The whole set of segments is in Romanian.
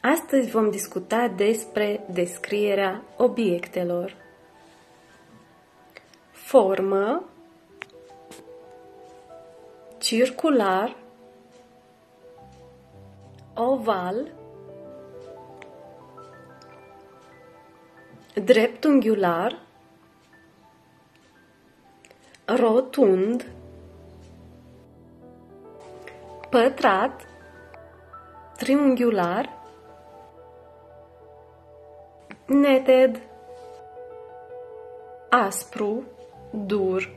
Astăzi vom discuta despre descrierea obiectelor. Formă circular oval dreptunghiular rotund pătrat triunghiular neted, aspru, dur,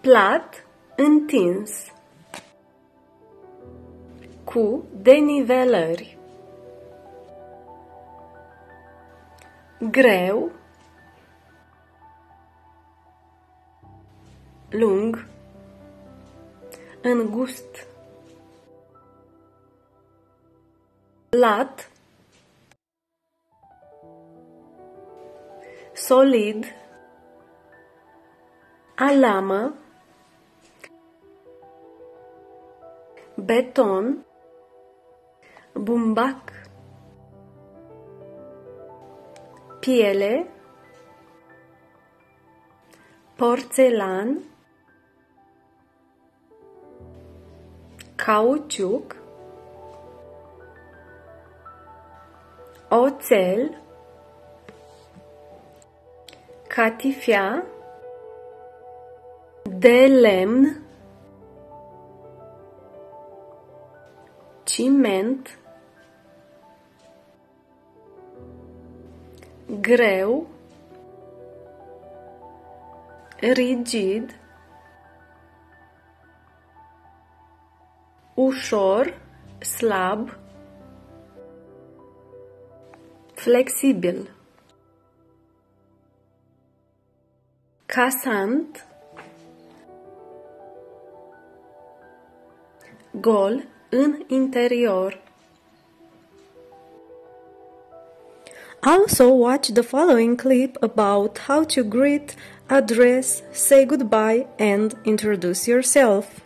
plat, întins, cu denivelări, greu, lung, îngust, lat, solid, alamă, beton, bumbac, piele, porțelan, cauciuc, oțel, catifea, de lemn, ciment, greu, rigid, ușor, slab, flexibil. Casant, gol în interior. Also, watch the following clip about how to greet, address, say goodbye, and introduce yourself.